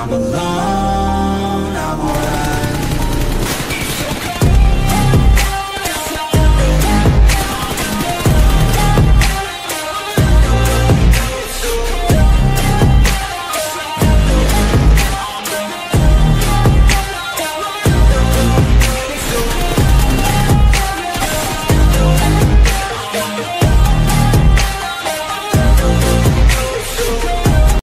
I'm alone